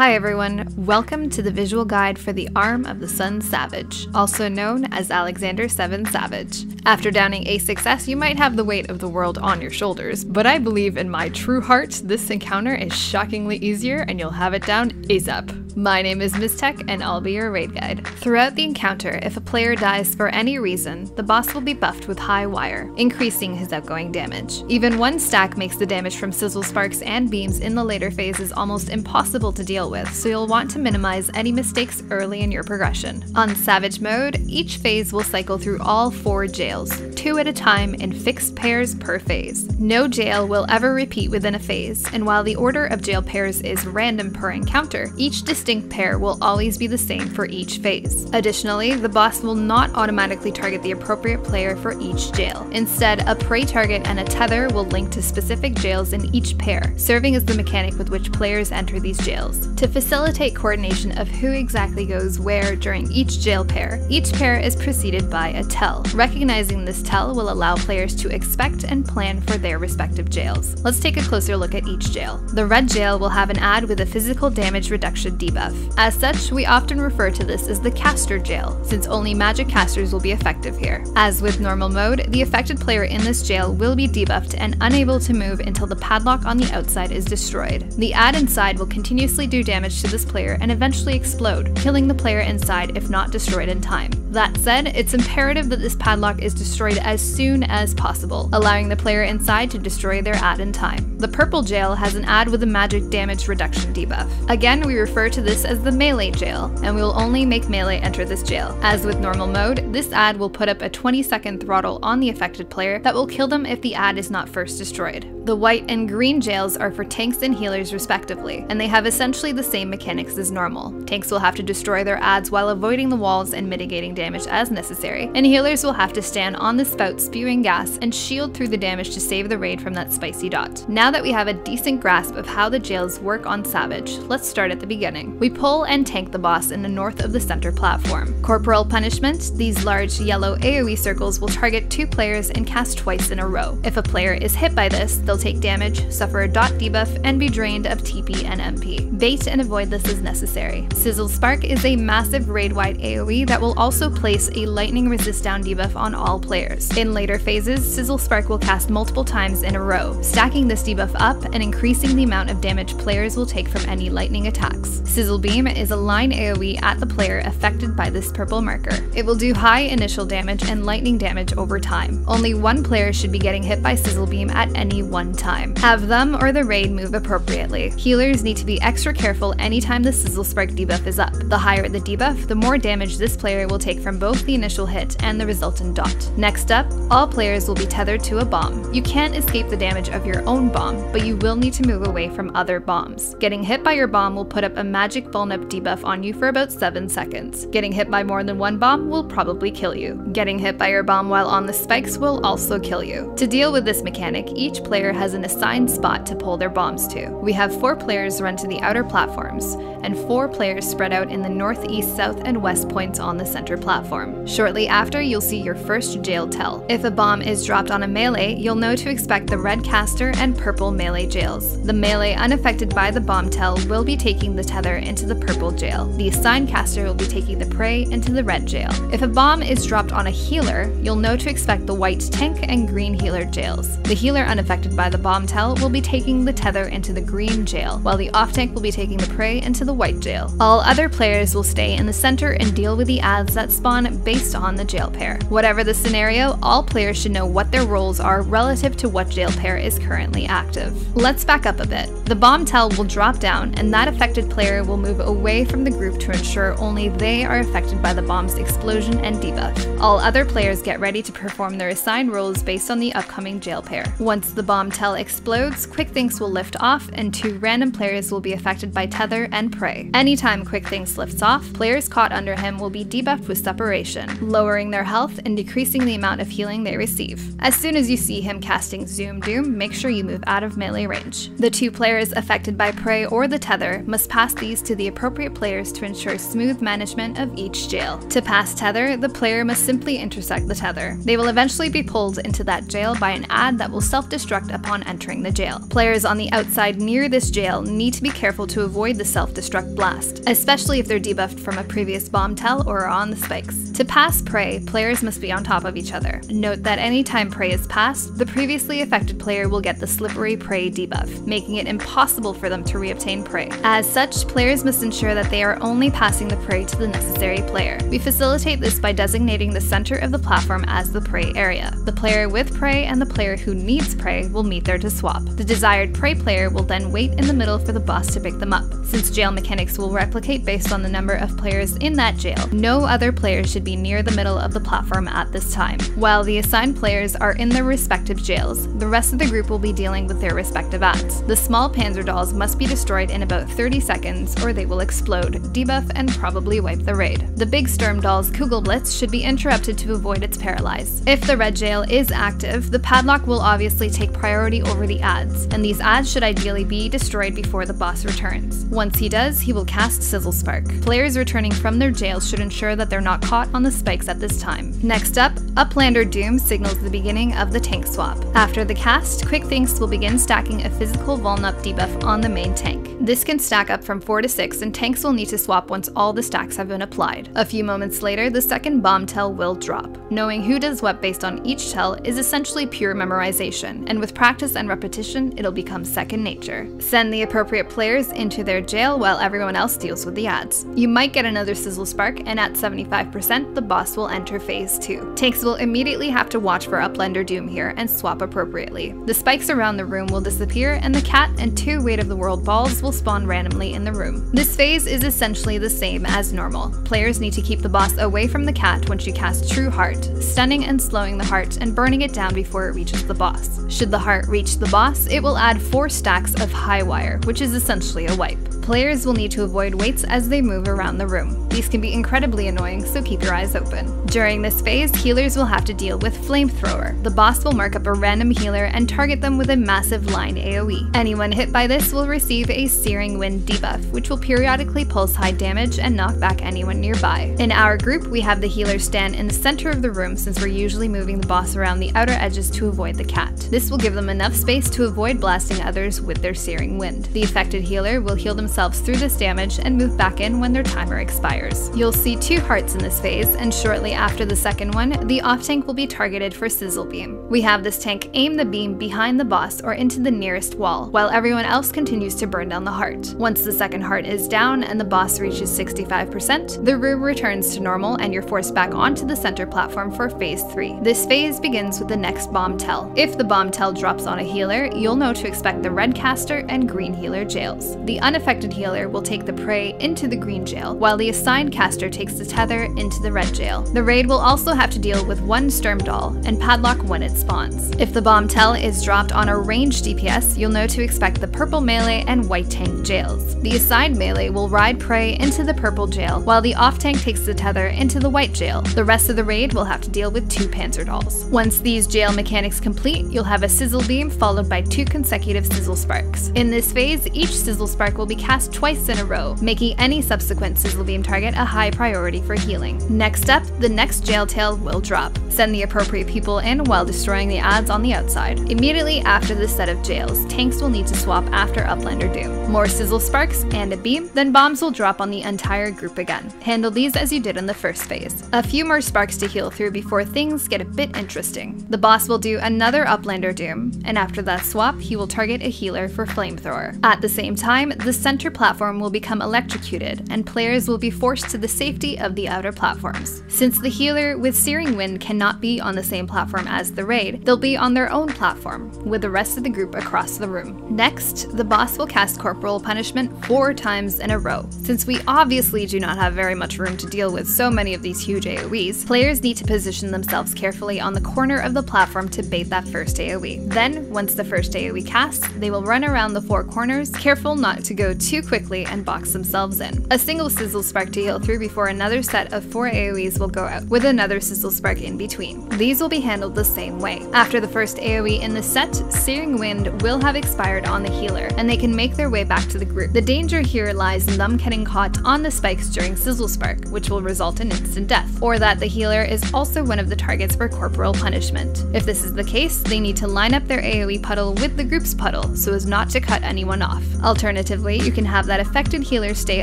Hi everyone, welcome to the visual guide for the Arm of the Son Savage, also known as Alexander 7 Savage. After downing A6S, you might have the weight of the world on your shoulders, but I believe in my true heart this encounter is shockingly easier and you'll have it down ASAP. My name is Ms. Tech, and I'll be your raid guide. Throughout the encounter, if a player dies for any reason, the boss will be buffed with High Wire, increasing his outgoing damage. Even one stack makes the damage from Sizzle Sparks and Beams in the later phases almost impossible to deal with, so you'll want to minimize any mistakes early in your progression. On Savage mode, each phase will cycle through all four jails, two at a time in fixed pairs per phase. No jail will ever repeat within a phase, and while the order of jail pairs is random per encounter, each distinct pair will always be the same for each phase. Additionally, the boss will not automatically target the appropriate player for each jail. Instead, a prey target and a tether will link to specific jails in each pair, serving as the mechanic with which players enter these jails. To facilitate coordination of who exactly goes where during each jail pair, each pair is preceded by a tell. Recognizing this tell will allow players to expect and plan for their respective jails. Let's take a closer look at each jail. The red jail will have an ad with a physical damage reduction debuff. As such, we often refer to this as the caster jail, since only magic casters will be effective here. As with normal mode, the affected player in this jail will be debuffed and unable to move until the padlock on the outside is destroyed. The ad inside will continuously do damage to this player and eventually explode, killing the player inside if not destroyed in time. That said, it's imperative that this padlock is destroyed as soon as possible, allowing the player inside to destroy their ad in time. The purple jail has an ad with a magic damage reduction debuff. Again, we refer to this as the melee jail, and we will only make melee enter this jail. As with normal mode, this ad will put up a 20 second throttle on the affected player that will kill them if the ad is not first destroyed. The white and green jails are for tanks and healers respectively, and they have essentially the same mechanics as normal. Tanks will have to destroy their ads while avoiding the walls and mitigating damage as necessary, and healers will have to stand on the spout spewing gas and shield through the damage to save the raid from that spicy dot. Now that we have a decent grasp of how the jails work on Savage, let's start at the beginning. We pull and tank the boss in the north of the center platform. Corporal Punishment, these large yellow AoE circles will target two players and cast twice in a row. If a player is hit by this, they'll take damage, suffer a dot debuff, and be drained of TP and MP. Bait and avoid this as necessary. Sizzle Spark is a massive raid-wide AoE that will also place a lightning resist down debuff on all players. In later phases, Sizzle Spark will cast multiple times in a row, stacking this debuff up and increasing the amount of damage players will take from any lightning attacks. Sizzle Beam is a line AoE at the player affected by this purple marker. It will do high initial damage and lightning damage over time. Only one player should be getting hit by Sizzle Beam at any one time. Have them or the raid move appropriately. Healers need to be extra careful anytime the Sizzle Spark debuff is up. The higher the debuff, the more damage this player will take from both the initial hit and the resultant dot. Next up, all players will be tethered to a bomb. You can't escape the damage of your own bomb, but you will need to move away from other bombs. Getting hit by your bomb will put up a magic Vulnup debuff on you for about 7 seconds. Getting hit by more than one bomb will probably kill you. Getting hit by your bomb while on the spikes will also kill you. To deal with this mechanic, each player has an assigned spot to pull their bombs to. We have 4 players run to the outer platforms, and 4 players spread out in the northeast, south, and west points on the center platform. Shortly after, you'll see your first jail tell. If a bomb is dropped on a melee, you'll know to expect the red caster and purple melee jails. The melee unaffected by the bomb tell will be taking the tether into the purple jail. The assigned caster will be taking the prey into the red jail. If a bomb is dropped on a healer, you'll know to expect the white tank and green healer jails. The healer unaffected by the bomb tell will be taking the tether into the green jail, while the off tank will be taking the prey into the white jail. All other players will stay in the center and deal with the ads that spawn based on the jail pair. Whatever the scenario, all players should know what their roles are relative to what jail pair is currently active. Let's back up a bit. The bomb tell will drop down, and that affected player will move away from the group to ensure only they are affected by the bomb's explosion and debuff. All other players get ready to perform their assigned roles based on the upcoming jail pair. Once the bomb tell explodes, Quickthinx will lift off, and two random players will be affected by Tether and Prey. Anytime Quickthinx lifts off, players caught under him will be debuffed with Separation, lowering their health and decreasing the amount of healing they receive. As soon as you see him casting Zoom Doom, make sure you move out of melee range. The two players affected by Prey or the Tether must pass the these to the appropriate players to ensure smooth management of each jail. To pass tether, the player must simply intersect the tether. They will eventually be pulled into that jail by an ad that will self-destruct upon entering the jail. Players on the outside near this jail need to be careful to avoid the self-destruct blast, especially if they're debuffed from a previous bomb tell or are on the spikes. To pass prey, players must be on top of each other. Note that anytime prey is passed, the previously affected player will get the slippery prey debuff, making it impossible for them to reobtain prey. As such, players must ensure that they are only passing the prey to the necessary player. We facilitate this by designating the center of the platform as the prey area. The player with prey and the player who needs prey will meet there to swap. The desired prey player will then wait in the middle for the boss to pick them up. Since jail mechanics will replicate based on the number of players in that jail, no other player should be near the middle of the platform at this time. While the assigned players are in their respective jails, the rest of the group will be dealing with their respective ads. The small panzer dolls must be destroyed in about 30 seconds or they will explode, debuff, and probably wipe the raid. The big Sturm doll's Kugelblitz should be interrupted to avoid its paralyze. If the red jail is active, the padlock will obviously take priority over the ads, and these ads should ideally be destroyed before the boss returns. Once he does, he will cast Sizzle Spark. Players returning from their jails should ensure that they're not caught on the spikes at this time. Next up, Uplander Doom signals the beginning of the tank swap. After the cast, Quickthinx will begin stacking a physical Vulnup debuff on the main tank. This can stack up from 4 to 6 and tanks will need to swap once all the stacks have been applied. A few moments later, the second bomb tell will drop. Knowing who does what based on each tell is essentially pure memorization, and with practice and repetition, it'll become second nature. Send the appropriate players into their jail while everyone else deals with the ads. You might get another Sizzle Spark, and at 75%, the boss will enter phase 2. Tanks will immediately have to watch for Uplander Doom here and swap appropriately. The spikes around the room will disappear, and the cat and two Weight of the World balls will spawn randomly in the room. This phase is essentially the same as normal. Players need to keep the boss away from the cat when she casts True Heart, stunning and slowing the heart and burning it down before it reaches the boss. Should the heart reach the boss, it will add 4 stacks of High Wire, which is essentially a wipe. Players will need to avoid weights as they move around the room. These can be incredibly annoying, so keep your eyes open. During this phase, healers will have to deal with Flamethrower. The boss will mark up a random healer and target them with a massive line AoE. Anyone hit by this will receive a Searing Wind debuff, which will periodically pulse high damage and knock back anyone nearby. In our group, we have the healer stand in the center of the room since we're usually moving the boss around the outer edges to avoid the cat. This will give them enough space to avoid blasting others with their Searing Wind. The affected healer will heal themselves themselves through this damage and move back in when their timer expires. You'll see two hearts in this phase, and shortly after the second one, the off tank will be targeted for Sizzle Beam. We have this tank aim the beam behind the boss or into the nearest wall, while everyone else continues to burn down the heart. Once the second heart is down and the boss reaches 65%, the room returns to normal and you're forced back onto the center platform for phase 3. This phase begins with the next bomb tell. If the bomb tell drops on a healer, you'll know to expect the red caster and green healer jails. The unaffected healer will take the prey into the green jail, while the assigned caster takes the tether into the red jail. The raid will also have to deal with one Sturm doll and padlock when it spawns. If the bomb tell is dropped on a ranged DPS, you'll know to expect the purple melee and white tank jails. The assigned melee will ride prey into the purple jail, while the off tank takes the tether into the white jail. The rest of the raid will have to deal with two panzer dolls. Once these jail mechanics complete, you'll have a sizzle beam followed by two consecutive sizzle sparks. In this phase, each sizzle spark will be cast twice in a row, making any subsequent Sizzle Beam target a high priority for healing. Next up, the next Jail Tail will drop. Send the appropriate people in while destroying the ads on the outside. Immediately after this set of jails, tanks will need to swap after Uplander Doom. More Sizzle Sparks and a beam, then bombs will drop on the entire group again. Handle these as you did in the first phase. A few more sparks to heal through before things get a bit interesting. The boss will do another Uplander Doom, and after that swap, he will target a healer for Flamethrower. At the same time, the center platform will become electrocuted, and players will be forced to the safety of the outer platforms. Since the healer with Searing Wind cannot be on the same platform as the raid, they'll be on their own platform, with the rest of the group across the room. Next, the boss will cast Corporal Punishment four times in a row. Since we obviously do not have very much room to deal with so many of these huge AoEs, players need to position themselves carefully on the corner of the platform to bait that first AoE. Then, once the first AoE casts, they will run around the four corners, careful not to go too too quickly and box themselves in. A single Sizzle Spark to heal through before another set of 4 AoEs will go out, with another Sizzle Spark in between. These will be handled the same way. After the first AoE in the set, Searing Wind will have expired on the healer, and they can make their way back to the group. The danger here lies in them getting caught on the spikes during Sizzle Spark, which will result in instant death, or that the healer is also one of the targets for corporal punishment. If this is the case, they need to line up their AoE puddle with the group's puddle so as not to cut anyone off. Alternatively, you can have that affected healer stay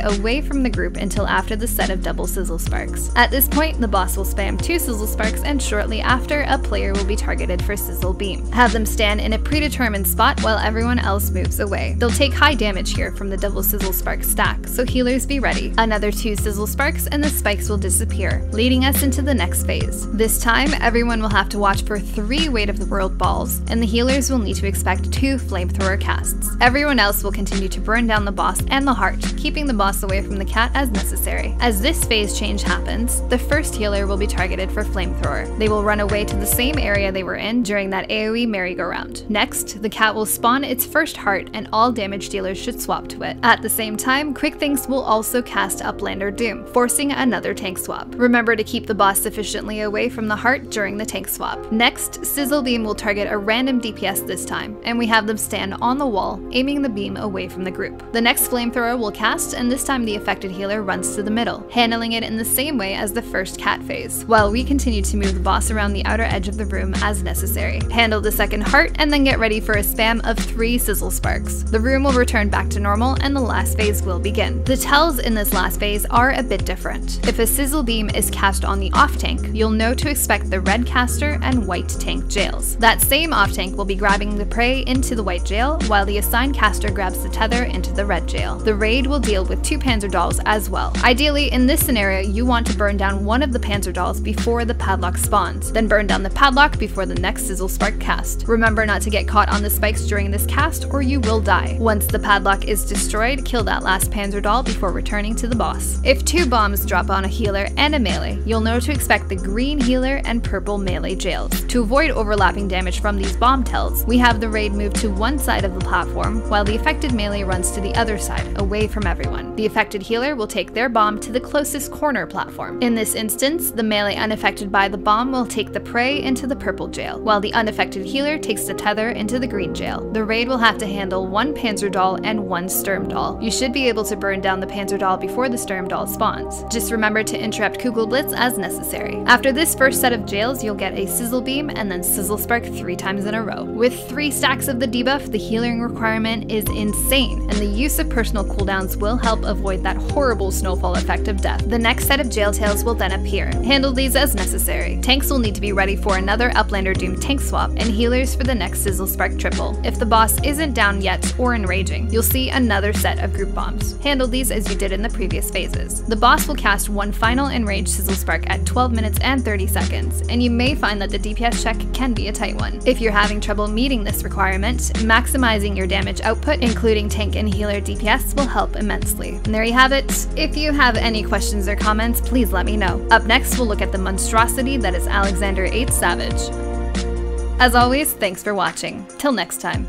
away from the group until after the set of double Sizzle Sparks. At this point, the boss will spam two Sizzle Sparks and shortly after, a player will be targeted for Sizzle Beam. Have them stand in a predetermined spot while everyone else moves away. They'll take high damage here from the double Sizzle Spark stack, so healers be ready. Another two Sizzle Sparks and the spikes will disappear, leading us into the next phase. This time, everyone will have to watch for three Weight of the World balls, and the healers will need to expect two Flamethrower casts. Everyone else will continue to burn down the boss and the heart, keeping the boss away from the cat as necessary. As this phase change happens, the first healer will be targeted for Flamethrower. They will run away to the same area they were in during that AoE merry-go-round. Next, the cat will spawn its first heart and all damage dealers should swap to it. At the same time, Quickthinx will also cast Uplander Doom, forcing another tank swap. Remember to keep the boss sufficiently away from the heart during the tank swap. Next, Sizzle Beam will target a random DPS this time, and we have them stand on the wall, aiming the beam away from the group. The next flamethrower will cast, and this time the affected healer runs to the middle, handling it in the same way as the first cat phase, while we continue to move the boss around the outer edge of the room as necessary. Handle the second heart, and then get ready for a spam of three sizzle sparks. The room will return back to normal, and the last phase will begin. The tells in this last phase are a bit different. If a sizzle beam is cast on the off tank, you'll know to expect the red caster and white tank jails. That same off tank will be grabbing the prey into the white jail, while the assigned caster grabs the tether into the red jail. The raid will deal with two panzer dolls as well. Ideally, in this scenario, you want to burn down one of the panzer dolls before the padlock spawns, then burn down the padlock before the next sizzle spark cast. Remember not to get caught on the spikes during this cast or you will die. Once the padlock is destroyed, kill that last panzer doll before returning to the boss. If two bombs drop on a healer and a melee, you'll know to expect the green healer and purple melee jails. To avoid overlapping damage from these bomb tells, we have the raid move to one side of the platform, while the affected melee runs to the other side, away from everyone. The affected healer will take their bomb to the closest corner platform. In this instance, the melee unaffected by the bomb will take the prey into the purple jail, while the unaffected healer takes the tether into the green jail. The raid will have to handle one Panzer doll and one Sturm doll. You should be able to burn down the Panzer doll before the Sturm doll spawns. Just remember to interrupt Kugelblitz as necessary. After this first set of jails, you'll get a Sizzle Beam and then Sizzle Spark three times in a row. With three stacks of the debuff, the healing requirement is insane, and the use personal cooldowns will help avoid that horrible snowfall effect of death. The next set of jail tails will then appear. Handle these as necessary. Tanks will need to be ready for another Uplander Doom tank swap, and healers for the next Sizzle Spark triple. If the boss isn't down yet or enraging, you'll see another set of group bombs. Handle these as you did in the previous phases. The boss will cast one final enraged Sizzle Spark at 12 minutes and 30 seconds, and you may find that the DPS check can be a tight one. If you're having trouble meeting this requirement, maximizing your damage output, including tank and healer DPS, will help immensely. And there you have it. If you have any questions or comments, please let me know. Up next, we'll look at the monstrosity that is Alexander 8 Savage. As always, thanks for watching. Till next time.